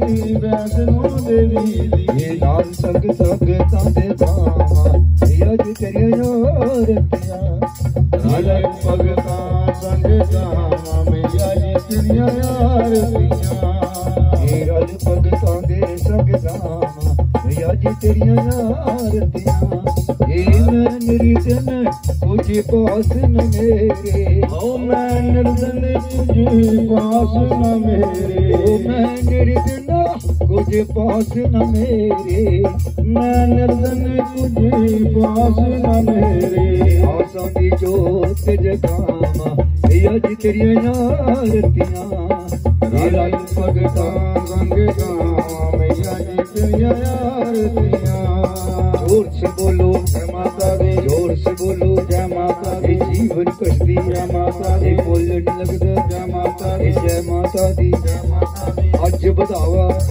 ਦੀ ਵੈਸ਼ਨੋ ਦੇਵੀ ਦੀ ਇਹ ਨਾਲ ਸੰਗ ਸੰਗਤਾਂ ਦੇ ਬਾਹਾਂ ਇਹ ਅੱਜ ਤੇਰੀਆਂ ਯਾਰਤੀਆਂ ਰਾਜਾ ਭਗਤਾਂ ਸੰਗ ਗਾਵਾਂ ਮਈਆ ਜੀ ਤੇਰੀਆਂ ਆਰਤੀਆਂ ਇਹ ਰਜ ਭਗਤਾਂ ਦੇ ਸੰਗ ਗਾਵਾਂ ਇਹ ਅੱਜ ਤੇਰੀਆਂ ਯਾਰਤੀਆਂ ਇਹ ਮੈਂ ਨਿਰਜਨ ਕੁਝ ਪਾਸ ਨ ਮੇਰੇ ਓ ਮੈਂ ਨਿਰਦਨ ਤੁਝੇ ਪਾਸ ਨ ਮੇਰੇ ਓ ਮੈਂ ਨਿਰਜਨ कुछ पास न मेरे। मैं नर्दन कुछ पास न मेरे। आसा की जोत जगामा अज तेरिया यारतियाँ तेरा भगता रंग गाम अज तेरिया यारतियाँ ज़ोर से बोलो, जय माता दे। ज़ोर से बोलो, जय माता दे। जीवन कश्ती, जय माता दे। बोलन लगता जय माता दे। जय माता दी, जय माता दे। आज बतावा